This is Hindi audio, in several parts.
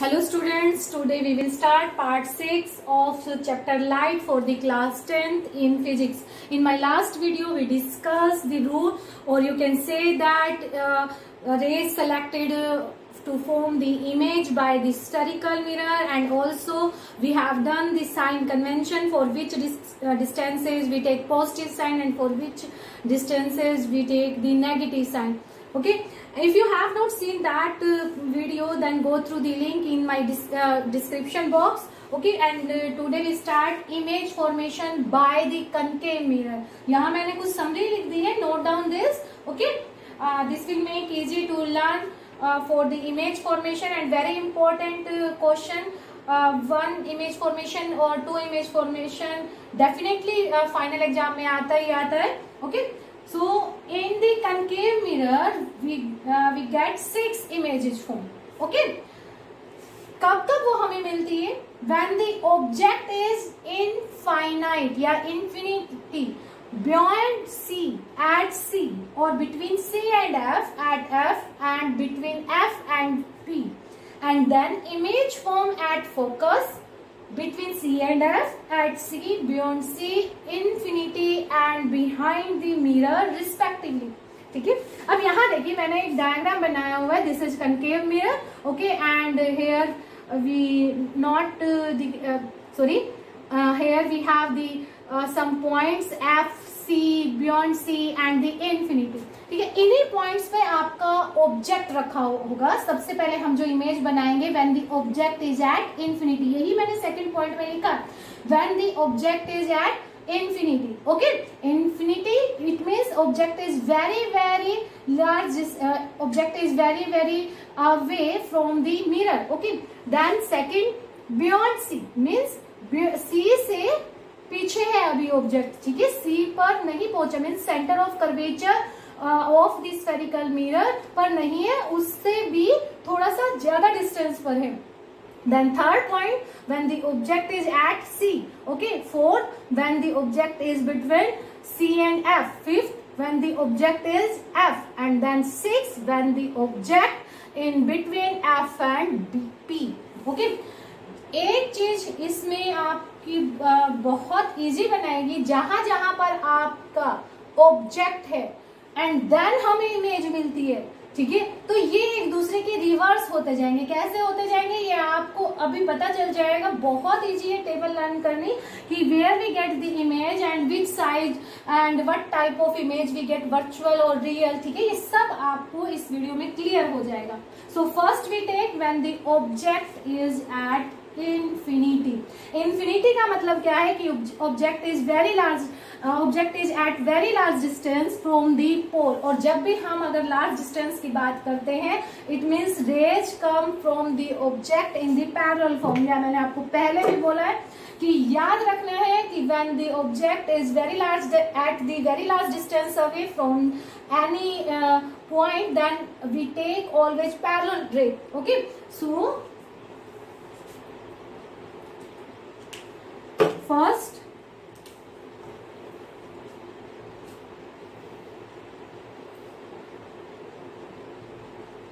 Hello students, today we will start part 6 of chapter light for the class 10th in physics. In my last video we discussed the rule or you can say that uh, rays selected uh, to form the image by the spherical mirror and also we have done the sign convention for which dis uh, distances we take positive sign and for which distances we take the negative sign. Okay if you have not seen that uh, video then go through the link in my uh, description box okay and uh, today we start image formation by the concave mirror यहाँ मैंने कुछ summary लिख दी है okay uh, this will make easy to learn uh, for the image formation and very important uh, question uh, one image formation or two image formation definitely uh, में आता ही आता है okay okay So in the concave mirror we uh, we get six images form. Okay. कब तक वो हमें मिलती है when the object is infinite या infinity beyond C at C or between C and F at F and between F and P and then image form at focus between C and F, at C, beyond C, infinity and behind the mirror respectively. ठीक है? अब यहाँ देखिए मैंने एक डायग्राम बनाया हुआ है. This is concave mirror okay and here we not sorry here we have the some points F C beyond C and the infinity ठीक है इन्हीं पॉइंट्स पे आपका ऑब्जेक्ट रखा होगा। सबसे पहले हम जो इमेज बनाएँगे when the object is at infinity यही मैंने सेकंड पॉइंट में लिखा। When the object is at infinity okay? Infinity it means object is very very large uh, object is very very away from the mirror okay? Then second beyond c c से पीछे है अभी ऑब्जेक्ट ठीक है? सी पर नहीं पहुँचा mean centre of curvature of the spherical mirror पर नहीं है उससे भी थोड़ा सा ज़्यादा डिस्टेंस पर है then third point when the object is at c okay fourth when the object is between c and f fifth when the object is f and then sixth when the object in between f and p okay एक चीज़ इसमें आपकी बहुत इजी बनाएगी जहाँ जहाँ पर आपका ऑब्जेक्ट है एंड देन हमें इमेज मिलती है, ठीक है? तो ये एक दूसरे के रिवर्स होते जाएँगे। कैसे होते जाएँगे? ये आपको अभी पता चल जाएगा। बहुत इजी है टेबल लर्न करनी। कि where we get the image and which size and what type of image we get virtual और रियल ठीक है? ये सब आपको इस वीडियो में क्लियर हो जाएगा। So first we take when the object is at infinity infinity का मतलब क्या है कि object is very large object is at very large distance from the pole और जब भी हम अगर लार्ज डिस्टेंस की बात करते हैं it means rays come from the object in the parallel form या मैंने आपको पहले भी बोला है कि याद रखना है कि when the object is very large at the very large distance away from any point then we take always parallel ray okay so first?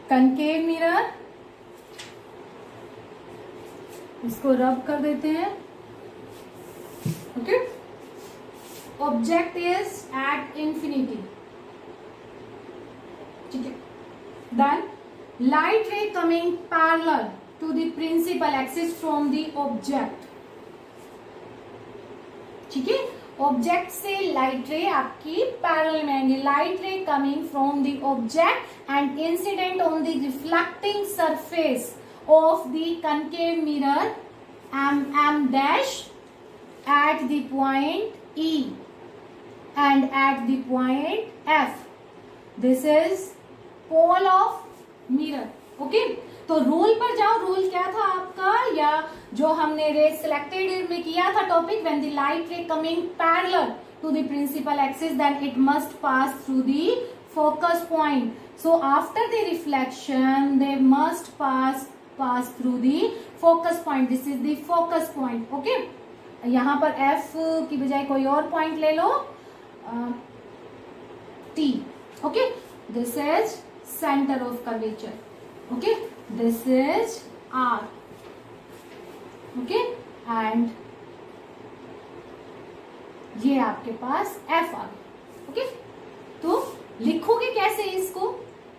Concave mirror इसको रब कर देते हैं। Okay object is at infinity ठीक है? Then light ray coming parallel to the principal axis from the object ठीक है? ऑब्जेक्ट से लाइट रे आपकी पैरल में आएँगे। Light ray coming from the object and incident on the reflecting surface of the concave mirror M M dash at the point E and at the point F this is pole of mirror okay तो रूल पर जाओ रूल क्या था आपका? या जो हमने रे सिलेक्टेड में किया था topic when the light ray coming parallel to the principal axis then it must pass through the focus point so after the reflection they must pass pass through the focus point this is the focus point okay यहाँ पर एफ़ की बजाय कोई और पॉइंट ले लो। T okay this is centre of curvature okay? this is r. Okay? And ये आपके पास एफ़ आर ओके तो लिखोगे कैसे इसको?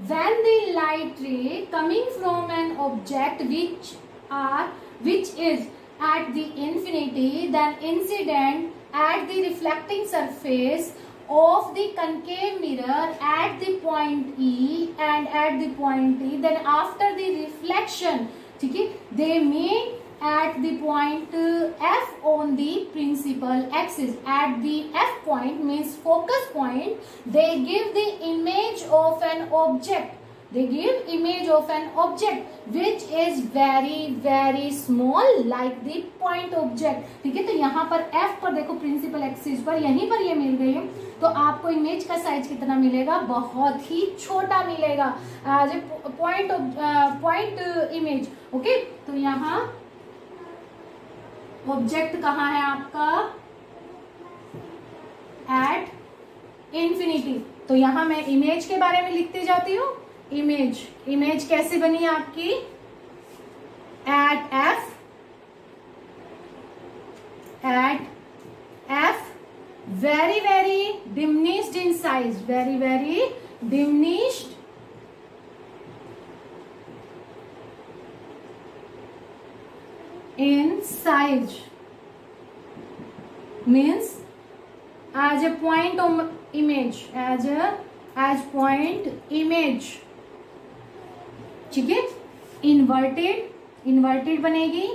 When the light ray coming from an object which are which is at the infinity then incident at the reflecting surface of the concave mirror at the point E and at the point E then after the reflection ठीक है they may at the point F on the principal axis. At the F point means focus point, they give the image of an object. They give image of an object which is very very small like the point object. ठीक है तो यहाँ पर F पर देखो प्रिंसिपल एक्सिस पर यहीं पर ये मिल गई है तो आपको इमेज का साइज़ कितना मिलेगा? बहुत ही छोटा मिलेगा। As a point point image okay तो यहाँ ऑब्जेक्ट कहाँ है आपका? एट इंफिनिटी तो यहाँ मैं इमेज के बारे में लिखती जाती हूँ। इमेज इमेज कैसे बनी आपकी? At F at very very diminished in size very very diminished in size. Means as a point of image. As a, as point image. ठीक है? इन्वर्टेड इन्वर्टेड बनेगी.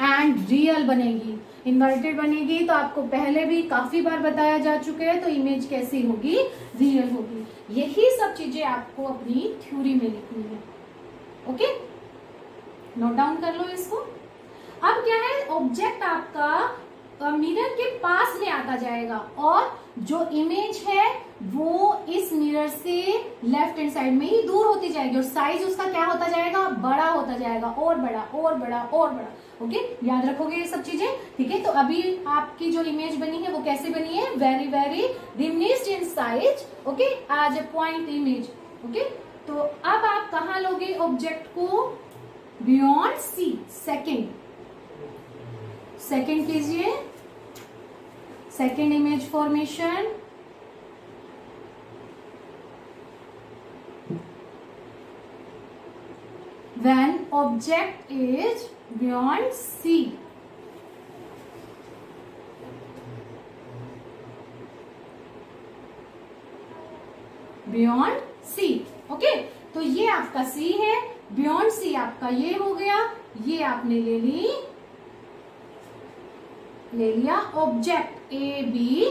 एंड रियल बनेगी. इन्वर्टेड बनेगी तो आपको पहले भी काफ़ी बार बताया जा चुका है तो इमेज कैसी होगी? रियल होगी। यही सब चीज़ें आपको अपनी थ्योरी में लिखनी है। ओके नोट डाउन कर लो इसको। अब क्या है? ऑब्जेक्ट आपका मिरर के पास में आता जाएगा, और जो इमेज है, वो इस मिरर से लेफ़्ट हैंड साइड में ही दूर होती जाएगी, और साइज़ उसका क्या होता जाएगा? बड़ा होता जाएगा, और बड़ा और बड़ा और बड़ा। ओके? याद रखोगे ये सब चीज़ें? ठीक है? तो अभी आपकी जो इमेज बनी है, वो कैसे बनी है? Very very diminished in size okay? As a point image okay? तो अब आप कहा लोगे ऑब्जेक्ट को? बियॉन्ड सी सेकेंड सेकेंड कीजिए। Second image formation when object is beyond C. Beyond C. Okay okay? तो ये आपका C है बियॉन्ड सी आपका ये हो गया, ये आपने ले ली, ले लिया object A B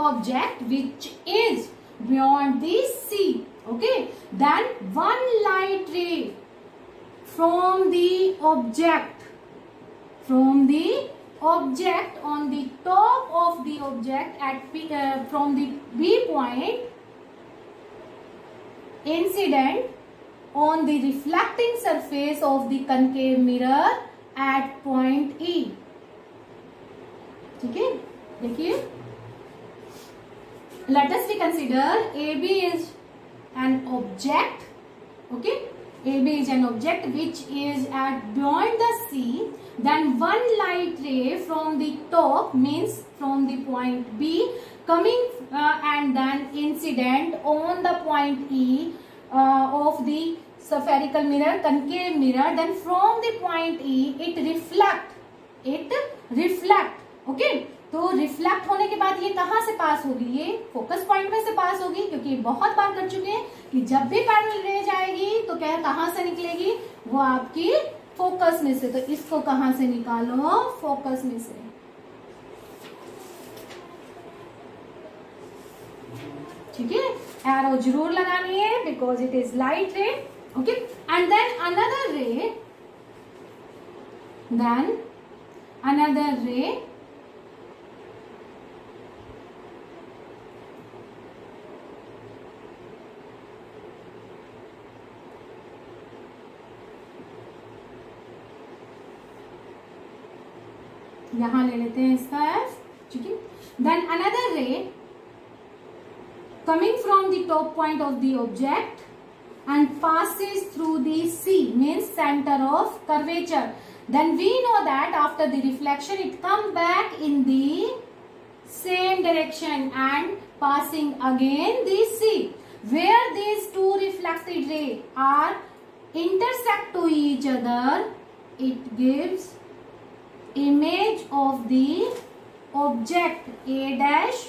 object which is beyond the C okay then one light ray from the object from the object on the top of the object at from the B point incident on the reflecting surface of the concave mirror at point E. ठीक है देखिए let us we consider AB is an object okay AB is an object which is at beyond the sea then one light ray from the top means from the point B coming uh, and then incident on the point E uh, of the spherical mirror, concave mirror, then from the point E, it reflect, it reflect, okay? तो रिफ्लेक्ट होने के बाद ये कहाँ से पास होगी? ये फोकस पॉइंट में से पास होगी, क्योंकि बहुत बार कर चुके हैं कि जब भी पैरल रे जाएगी तो क्या कहाँ से निकलेगी? वो आपकी फोकस में से। तो इसको कहाँ से निकालो? फोकस में से। ठीक है? एरो ज़रूर लगानी है because it is light ray okay and then another ray then another ray यहाँ ले लेते हैं इसका एफ़ ठीक है then another ray coming from the top point of the object and passes through the C means center of curvature. Then we know that after the reflection it come back in the same direction and passing again the C. Where these two reflected ray are intersect to each other, it gives image of the object a dash,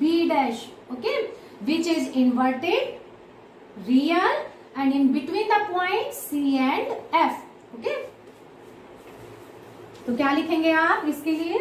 b dash, okay? Which is inverted, real, and in between the points c and f, okay? तो क्या लिखेंगे आप इसके लिए?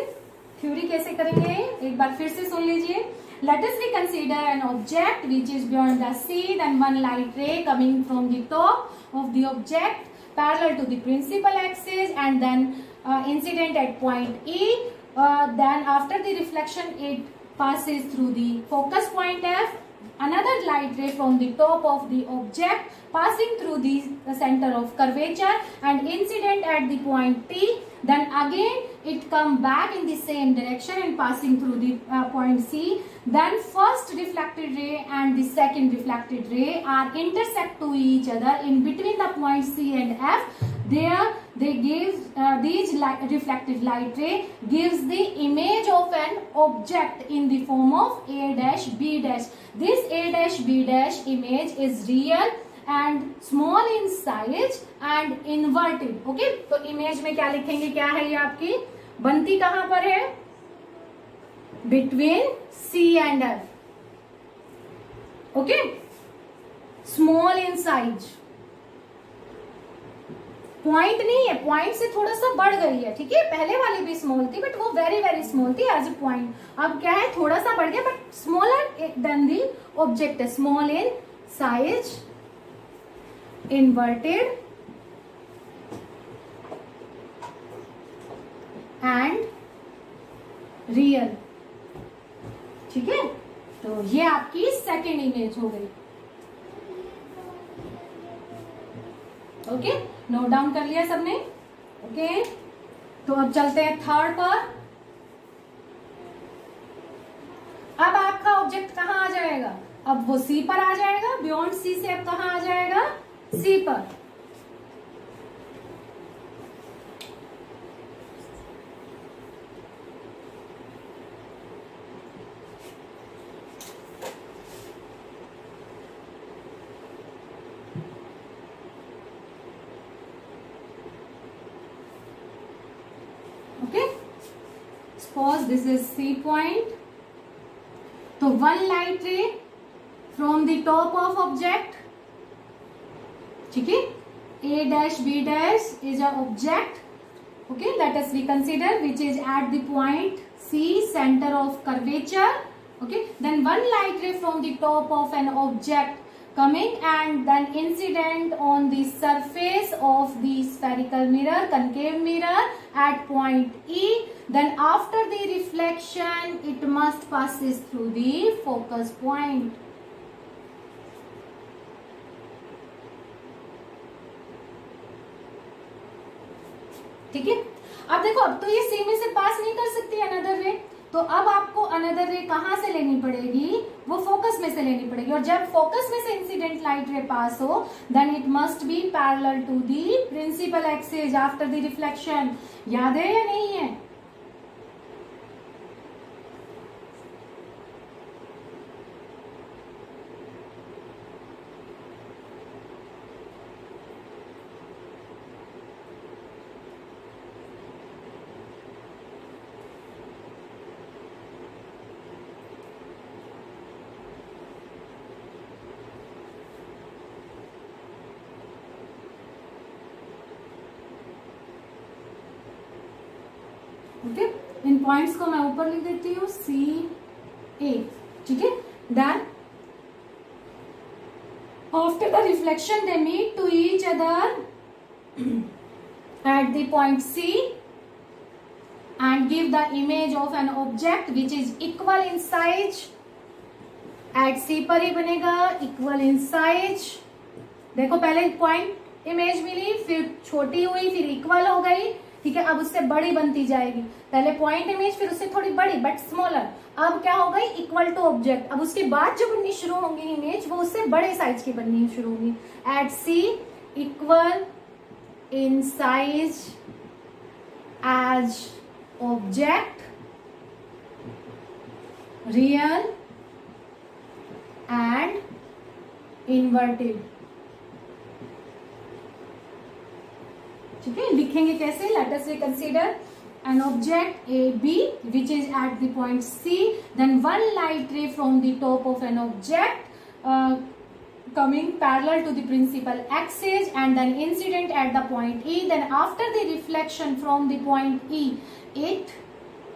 थ्योरी कैसे करेंगे? एक बार फिर से सुन लीजिए। Let us we consider an object which is beyond the C and one light ray coming from the top of the object parallel to the principal axes and then uh, incident at point E uh, then after the reflection it passes through the focus point F. Another light ray from the top of the object passing through the, center of curvature. And incident at the point T then again it come back in the same direction and passing through the uh, point C. Then first reflected ray and the second reflected ray are intersect to each other. In between the point C and F there they give uh, these light, reflected light ray gives the image of an object in the form of a dash b dash. This a dash b dash image is real and small in size and inverted. Okay तो इमेज में क्या लिखेंगे? क्या है ये आपकी? बनती कहाँ पर है? Between C and F okay small in size point नहीं है. पॉइंट से थोड़ा सा बढ़ गई है, ठीक है? पहले वाली भी स्मॉल थी बट वो वेरी वेरी स्मॉल थी एज ए पॉइंट अब क्या है? थोड़ा सा बढ़ गया but smaller than the object small in size inverted and real ठीक है? तो ये आपकी सेकेंड इमेज हो गई। ओके नोट डाउन कर लिया सबने? Okay okay. तो अब चलते हैं थर्ड पर। अब आपका ऑब्जेक्ट कहाँ आ जाएगा? अब वो सी पर आ जाएगा बियॉन्ड सी से अब कहाँ आ जाएगा? सी पर suppose this is C point. So one light ray from the top of object. ठीक है A dash B dash is an object. Okay, let us reconsider which is at the point C center of curvature. Okay, then one light ray from the top of an object coming and then incident on the surface of the spherical mirror, concave mirror at point E. Then after the reflection, it must passes through the focus point. ठीक है? अब देखो, अब तो ये सी में से पास नहीं कर सकती अनदर रे तो अब आपको अनदर रे कहा से लेनी पड़ेगी? वो फोकस में से लेनी पड़ेगी. और जब फोकस में से इंसिडेंट लाइट रे पास हो then it must be parallel to the principal axes after the reflection याद है या नहीं है? ओके इन पॉइंट्स को मैं ऊपर लिख देती हूँ सी ए ठीक है? Then after the reflection they meet to each other at the point C and give the image of an object which is equal in size. At C पर ही बनेगा, equal in size. देखो, पहले पॉइंट इमेज मिली, फिर छोटी हुई, फिर इक्वल हो गई. ठीक है? अब उससे बड़ी बनती जाएगी। पहले पॉइंट इमेज फिर उससे थोड़ी बड़ी बट स्मॉलर अब क्या हो गई? इक्वल टू ऑब्जेक्ट अब उसके बाद जो बननी शुरू होंगी इमेज वो उससे बड़े साइज़ की बननी शुरू होगी। At C equal in size as object real and inverted ठीक है लिखेंगे कैसे let's we consider an object AB which is at the point C then one light ray from the top of an object uh, coming parallel to the principal axis and then incident at the point E then after the reflection from the point E it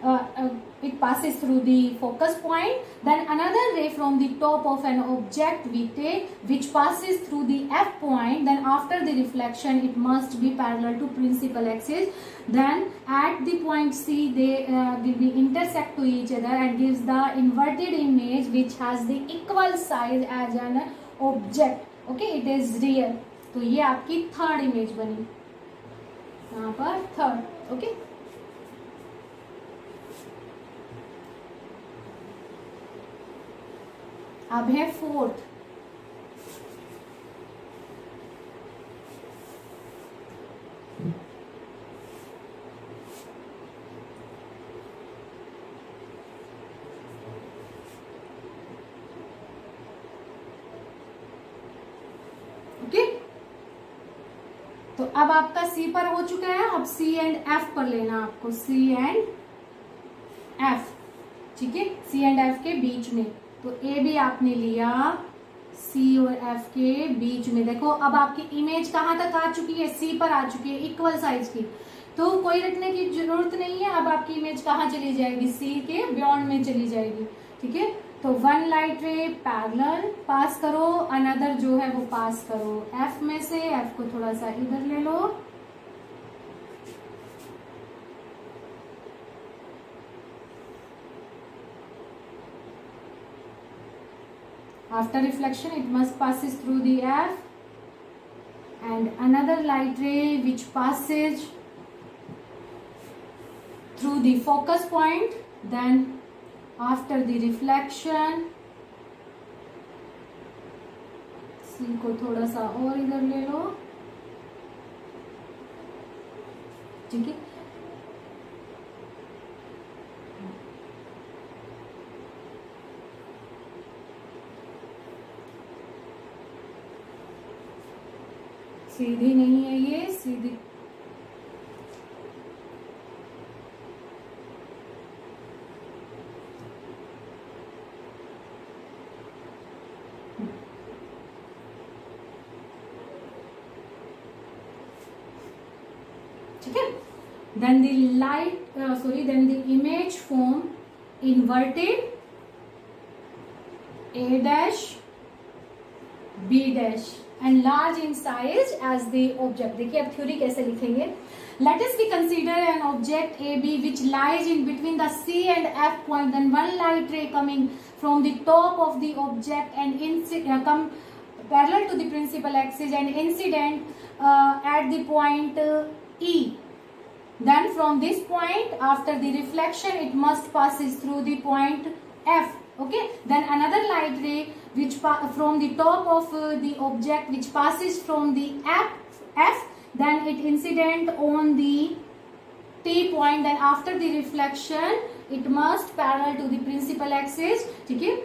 uh, uh, it passes through the focus point then another ray from the top of an object we take which passes through the f point then after the reflection it must be parallel to principal axis then at the point c they uh, will be intersect to each other and gives the inverted image which has the equal size as an object okay it is real तो ये आपकी थर्ड इमेज बनी यहाँ पर थर्ड ओके okay? अब है फोर्थ ओके? तो अब आपका सी पर हो चुका है, अब सी एंड एफ़ पर लेना आपको। सी एंड एफ़ ठीक है? सी एंड एफ़ के बीच में। तो ए भी आपने लिया सी और एफ़ के बीच में। देखो, अब आपकी इमेज कहाँ तक आ चुकी है? सी पर आ चुकी है इक्वल साइज़ की। तो कोई रखने की ज़रूरत नहीं है, अब आपकी इमेज कहाँ चली जाएगी? सी के बियॉन्ड में चली जाएगी, ठीक है? तो one light ray parallel pass करो अनदर जो है वो पास करो। एफ़ में से एफ़ को थोड़ा सा इधर ले लो। After reflection, it must passes through the F and another light ray which passes through the focus point. Then after the reflection, सी को थोड़ा सा और इधर ले लो ठीक है सीधी नहीं है ये, सीधी। ठीक है? Then the light sorry then the image form inverted A dash B dash and large in size as the object देखिए अब थ्योरी कैसे लिखेंगे let us we consider an object AB which lies in between the C and F point then one light ray coming from the top of the object and in, uh, come parallel to the principal axis and incident uh, at the point uh, E then from this point after the reflection it must passes through the point F okay then another light ray which from the top of uh, the object which passes from the F, F then it incident on the T point then after the reflection it must parallel to the principal axis okay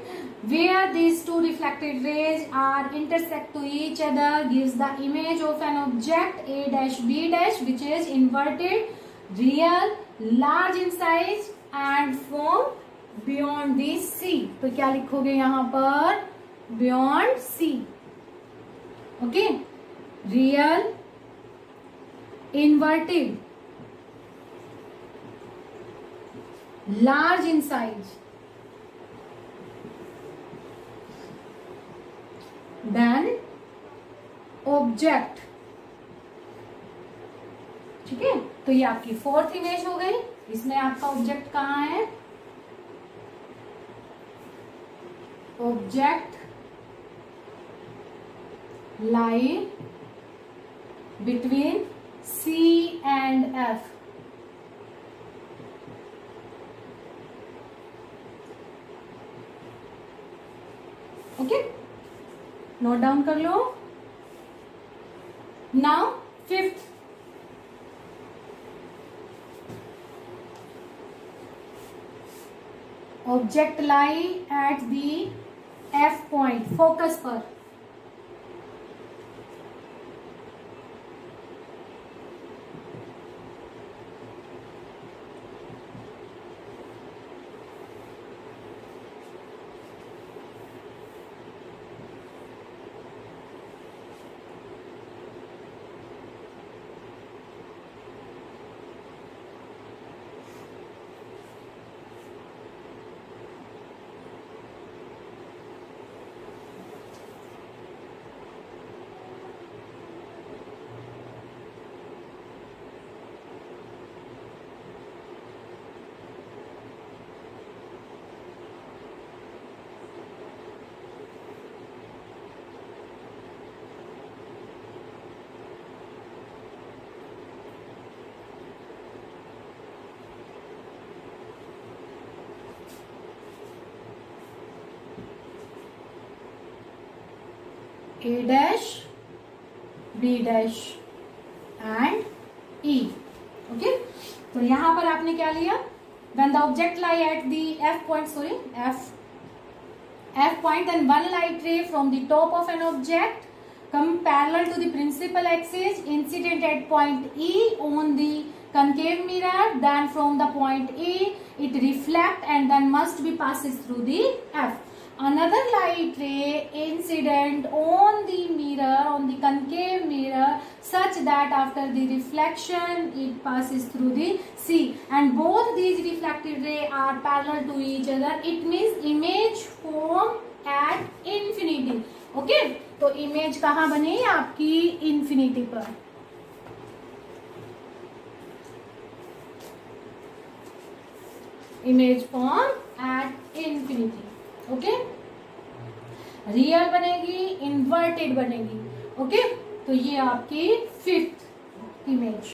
where these two reflected rays are intersect to each other gives the image of an object a dash b dash which is inverted real large in size and form beyond the C तो क्या लिखोगे यहाँ पर beyond C okay real inverted large in size than object ठीक है? तो ये आपकी फोर्थ इमेज हो गई। इसमें आपका ऑब्जेक्ट कहाँ है? Object lie between C and F. Okay. Note down कर लो now fifth object lie at the F point, focus पर A dash, B dash and E. Okay. तो यहाँ पर आपने क्या लिया when the object lie at the F point, sorry, F, F point then one light ray from the top of an object come parallel to the principal axis incident at point E on the concave mirror then from the point E it reflect and then must be passes through the F. another light ray incident on the mirror on the concave mirror such that after the reflection it passes through the C and both these reflected ray are parallel to each other it means image form at infinity okay तो इमेज कहाँ बनी आपकी इंफिनिटी पर image form at infinity okay? Real बनेगी इन्वर्टेड बनेगी, ओके? तो ये आपकी फिफ्थ इमेज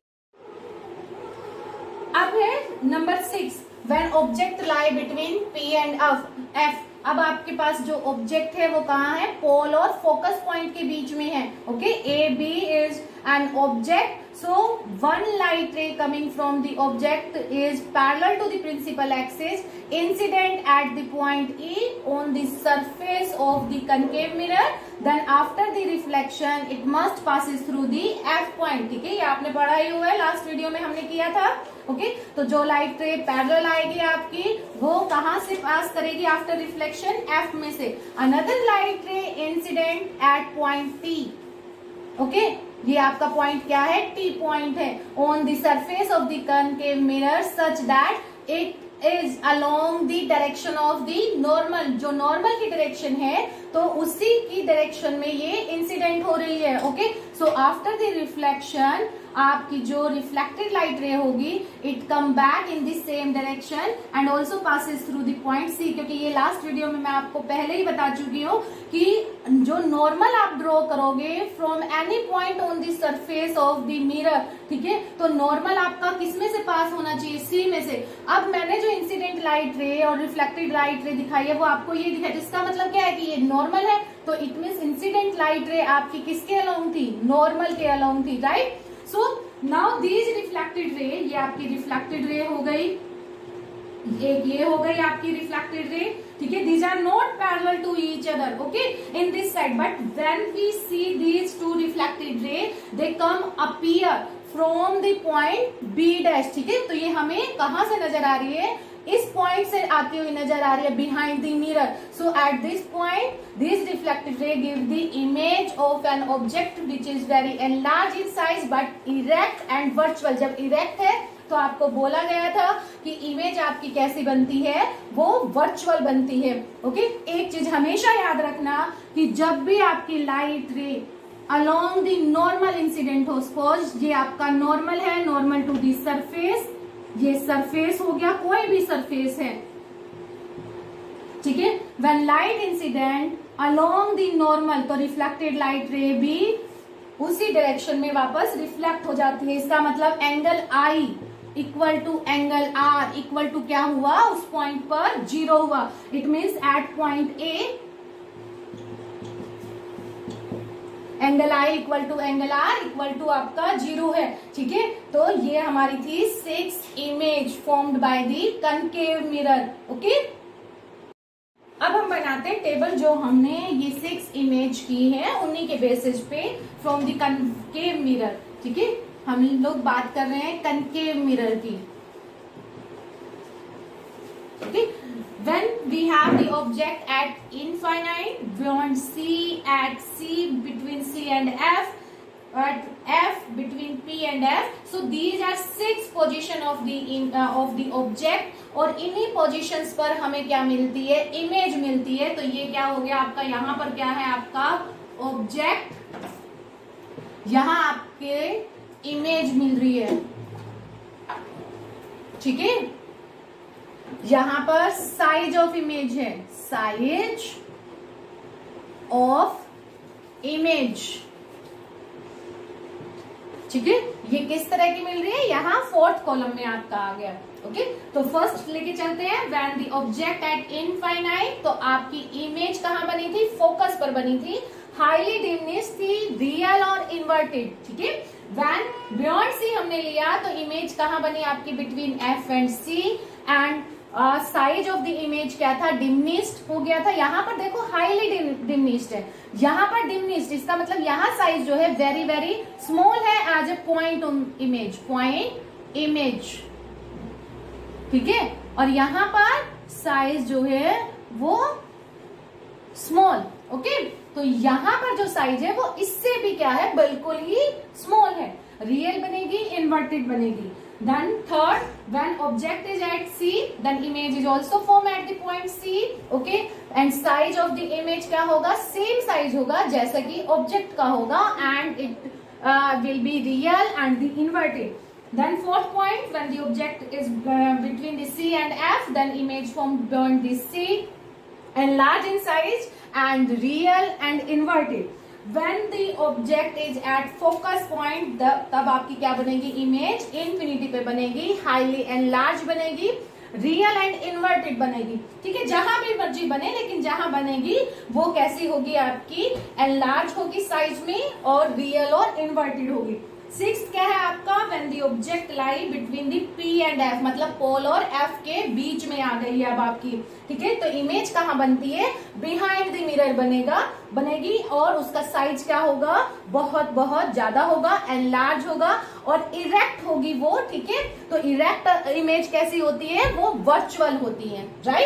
अब है number six when object lie between P and F F अब आपके पास जो ऑब्जेक्ट है वो कहाँ है? पोल और फोकस पॉइंट के बीच में है, okay? A B is an object so one light ray coming from the object is parallel to the principal axis, incident at the point E on the surface of the concave mirror, then after the reflection, it must passes through the F point, ठीक है? ये आपने पढ़ा ही हुआ है लास्ट वीडियो में हमने किया था ओके okay? तो जो लाइट रे पैरल आएगी आपकी, वो कहाँ से पास करेगी आफ्टर रिफ्लेक्शन एफ़ में से। Another light ray incident at point T okay ये आपका पॉइंट क्या है? टी पॉइंट है। On the surface of the concave mirror such that it is along the direction of the normal जो नॉर्मल की डायरेक्शन है तो उसी की डायरेक्शन में ये इंसिडेंट हो रही है okay so after the reflection आपकी जो रिफ्लेक्टेड लाइट रे होगी it come back in this same direction and also passes through the point C क्योंकि ये लास्ट वीडियो में मैं आपको पहले ही बता चुकी हूँ कि जो नॉर्मल आप ड्रॉ करोगे from any point on the surface of the mirror ठीक है? तो नॉर्मल आपका किसमें से पास होना चाहिए? सी में से। अब मैंने जो इंसिडेंट लाइट रे और रिफ्लेक्टेड लाइट रे दिखाई है, वो आपको ये दिखाई, जिसका मतलब क्या है कि ये नॉर्मल है? तो it mean incident light ray आपकी किसके अलाउंग थी? नॉर्मल के अलाउंग थी right so now these reflected ray ये आपकी रिफ्लेक्टेड रे हो गई। एक ये हो गई आपकी रिफ्लेक्टेड रे ठीक है? These are not parallel to each other okay in this side but when we see these two reflected ray they come appear from the point B dash ठीक है? तो ये हमें कहाँ से नज़र आ रही है? इस पॉइंट से आती हुई नज़र आ रही है behind the mirror so at this point this reflected ray give the image of an object which is very an large in size but erect and virtual जब इरेक्ट है तो आपको बोला गया था कि इमेज आपकी कैसी बनती है? वो वर्चुअल बनती है. ओके एक चीज़ हमेशा याद रखना कि जब भी आपकी light ray along the normal incident हो सपोज़ ये आपका नॉर्मल है नॉर्मल टू दी सरफेस ये सरफेस हो गया, कोई भी सरफेस है। ठीक है? When light incident along the normal तो रिफ्लेक्टेड लाइट रे भी उसी डायरेक्शन में वापस रिफ्लेक्ट हो जाती है। इसका मतलब angle i equal to angle r equal to क्या हुआ? उस पॉइंट पर ज़ीरो हुआ। It means at point A angle i equal to angle r equal to आपका ज़ीरो है, ठीक है? तो ये हमारी थी six image formed by the concave mirror okay अब हम बनाते हैं टेबल जो हमने ये सिक्स इमेज की है, उन्हीं के बेसिस पे फ्रॉम दी कनकेव मिरर ठीक है? हम लोग बात कर रहे हैं कनकेव मिरर की, okay? When we have the object at infinite beyond c at c between c and f at f between p and f so these are six position of the in, uh, of the object और इन्हीं पोजीशंस पर हमें क्या मिलती है इमेज मिलती है तो ये क्या हो गया आपका यहाँ पर क्या है आपका ऑब्जेक्ट यहाँ आपके इमेज मिल रही है ठीक है यहाँ पर साइज़ ऑफ़ इमेज है। साइज़ ऑफ़ इमेज ठीक है? ये किस तरह की मिल रही है? यहाँ फोर्थ कॉलम में आपका आ गया। ओके तो फ़र्स्ट लेके चलते हैं। When the object at infinite तो आपकी इमेज कहाँ बनी थी? फोकस पर बनी थी। हाईली डिमनिस थी रियल और इन्वर्टेड ठीक है? वैन बियॉन्ड सी हमने लिया तो इमेज कहाँ बनी आपकी between F and C and size of the image क्या था? डिमनिस्ट हो गया था। यहाँ पर देखो हाईली डिमनिस्ट है। यहाँ पर डिमनिस्ट इसका मतलब यहाँ साइज़ जो है वेरी वेरी स्मॉल है as a point on image point image ठीक है? और यहाँ पर साइज़ जो है, वो स्मॉल ओके तो यहाँ पर जो साइज़ है, वो इससे भी क्या है? बिल्कुल ही स्मॉल है। रियल बनेगी इन्वर्टेड बनेगी। Then third, when object is at C, then image is also formed at the point C. Okay, and size of the image क्या होगा? Same size होगा जैसा कि object का होगा and it uh, will be real and the inverted. Then fourth point, when the object is uh, between the C and F, then image formed beyond the C, enlarge in size and real and inverted. When the object is at focus point तब आपकी क्या बनेगी? इमेज इन्फिनिटी पे बनेगी हाईली एंड लार्ज बनेगी रियल एंड इन्वर्टेड बनेगी। ठीक है? जहाँ भी मर्ज़ी बने, लेकिन जहाँ बनेगी, वो कैसी होगी आपकी? एंड लार्ज होगी साइज़ में और रियल और इन्वर्टेड होगी। सिक्स क्या है आपका? When the object lie between the P and F मतलब पोल और एफ़ के बीच में आ गई है अब आपकी। ठीक है? तो इमेज कहाँ बनती है? बिहाइंड द मिरर बनेगा, बनेगी और उसका साइज़ क्या होगा? बहुत बहुत ज़्यादा होगा एंड लार्ज होगा और इरेक्ट होगी वो, ठीक है? तो इरेक्ट इमेज कैसी होती है? वो वर्चुअल होती है राइट